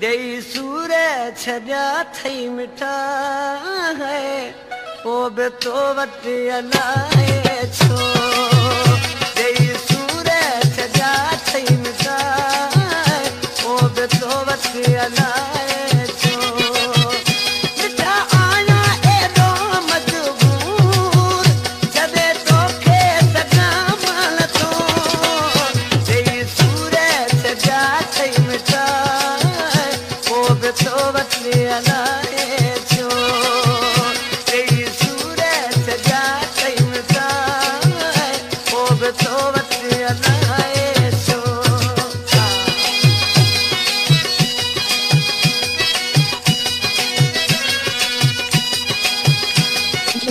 ديئي سور ڇڏيا ٿئي مٺا هي پوءِ به تو وٽ الائي ڇو؟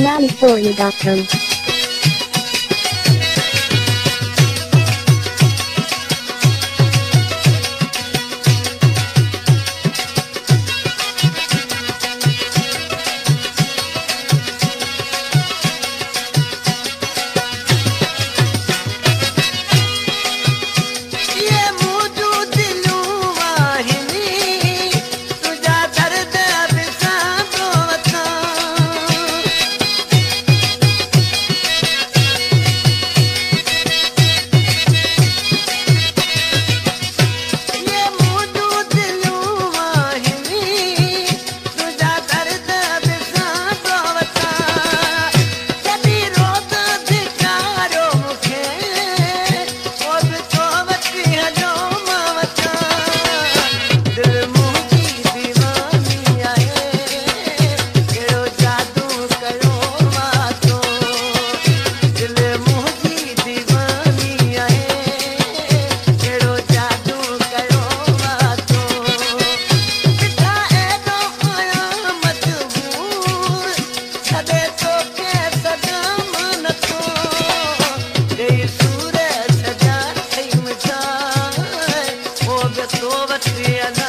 Now for you. Adriana.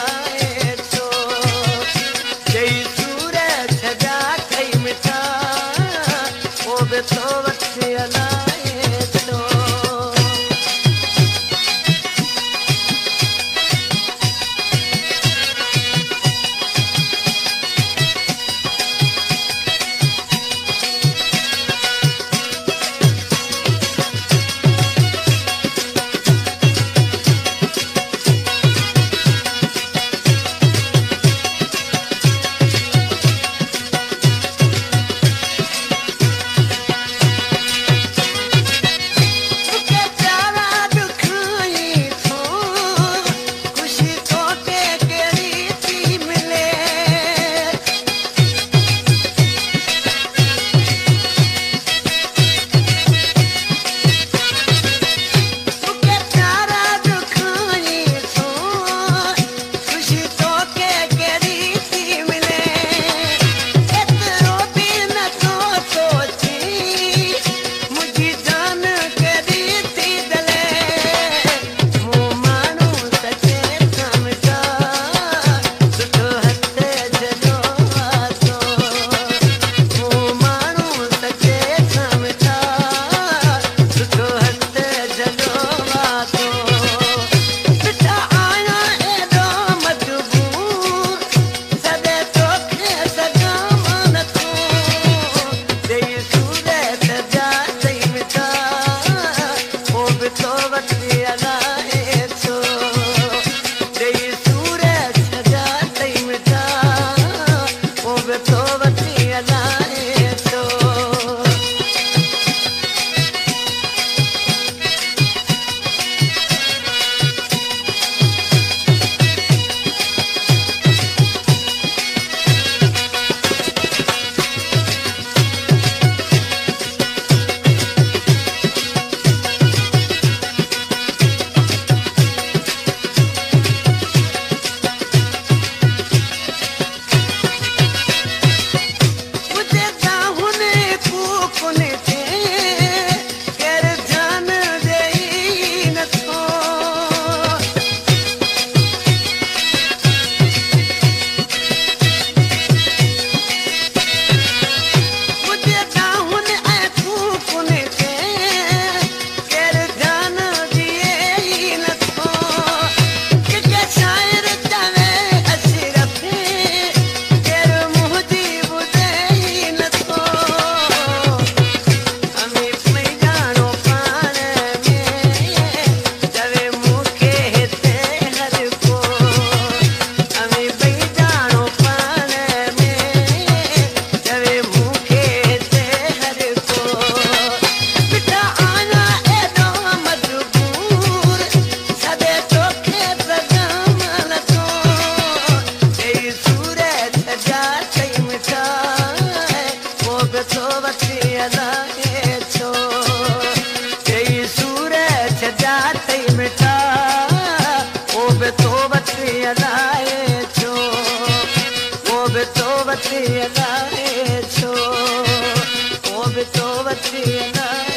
ڇو چئي سور ڇو به تو وٺي هلائي ڇو اهو به توبتي او او به تو وٺي هلائي